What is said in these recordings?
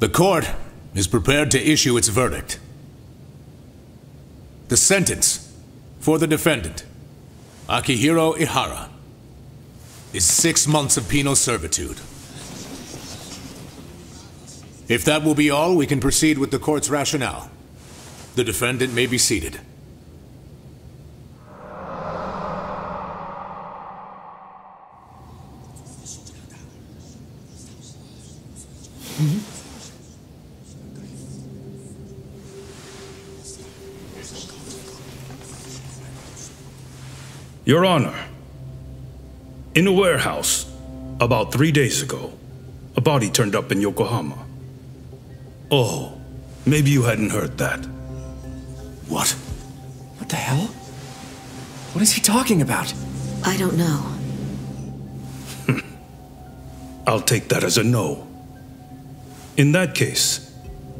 The court is prepared to issue its verdict. The sentence for the defendant, Akihiro Ehara, is six months of penal servitude. If that will be all, we can proceed with the court's rationale. The defendant may be seated. Mm-hmm. Your Honor, in a warehouse, about three days ago, a body turned up in Yokohama. Oh, maybe you hadn't heard that. What? What the hell? What is he talking about? I don't know. Hmm. I'll take that as a no. In that case,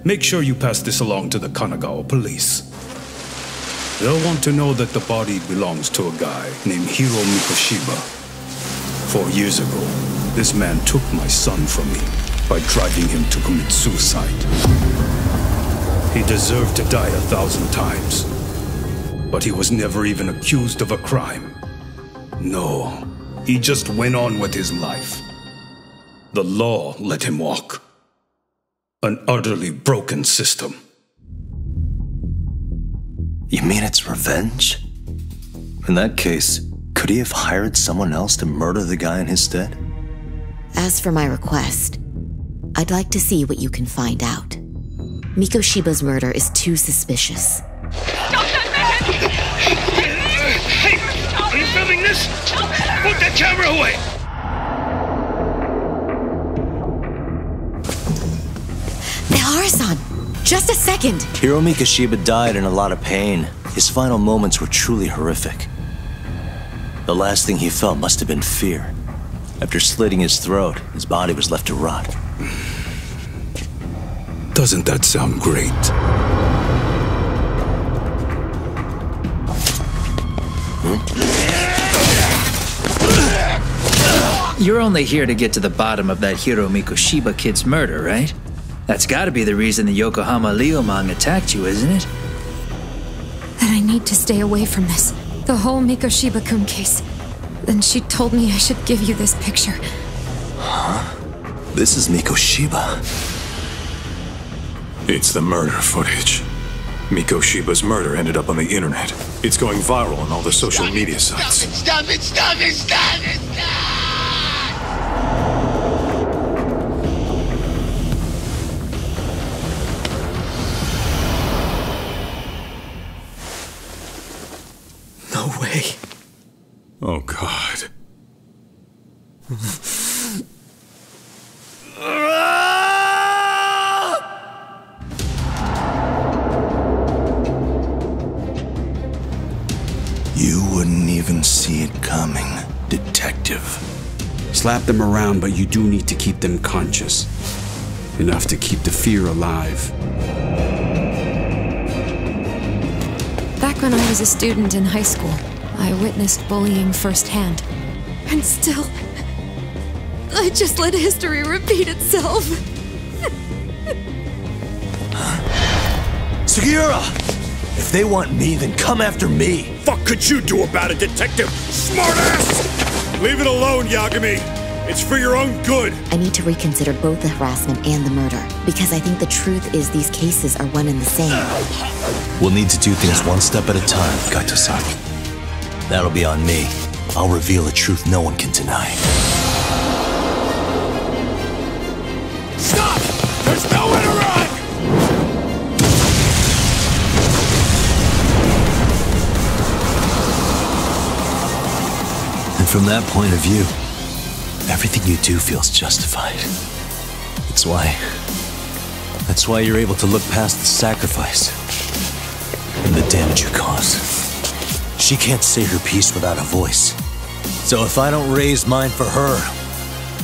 make sure you pass this along to the Kanagawa police. They'll want to know that the body belongs to a guy named Hiro Mikoshiba. Four years ago, this man took my son from me by driving him to commit suicide. He deserved to die a thousand times, but he was never even accused of a crime. No, he just went on with his life. The law let him walk. An utterly broken system. You mean it's revenge? In that case, could he have hired someone else to murder the guy in his stead? As for my request, I'd like to see what you can find out. Mikoshiba's murder is too suspicious. Stop that man! Hey! Are you filming this? Put that camera away! Just a second! Hiro Mikoshiba died in a lot of pain. His final moments were truly horrific. The last thing he felt must have been fear. After slitting his throat, his body was left to rot. Doesn't that sound great? You're only here to get to the bottom of that Hiro Mikoshiba kid's murder, right? That's gotta be the reason the Yokohama Liumang attacked you, isn't it? That I need to stay away from this. The whole Mikoshiba kun case. Then she told me I should give you this picture. Huh? This is Mikoshiba. It's the murder footage. Mikoshiba's murder ended up on the internet. It's going viral on all the social Stop media it, sites. Stop it, stop it, stop it, stop it! No way. Oh, God. You wouldn't even see it coming, detective. Slap them around, but you do need to keep them conscious. Enough to keep the fear alive. When I was a student in high school, I witnessed bullying firsthand. And still, I just let history repeat itself. Sugiura! If they want me, then come after me! Fuck could you do about it, detective? Smartass! Leave it alone, Yagami. It's for your own good. I need to reconsider both the harassment and the murder, because I think the truth is these cases are one and the same. We'll need to do things one step at a time, Kaito-san. That'll be on me. I'll reveal a truth no one can deny. Stop! There's nowhere to run! And from that point of view, everything you do feels justified. That's why. That's why you're able to look past the sacrifice and the damage you cause. She can't say her piece without a voice. So if I don't raise mine for her,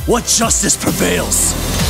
what justice prevails?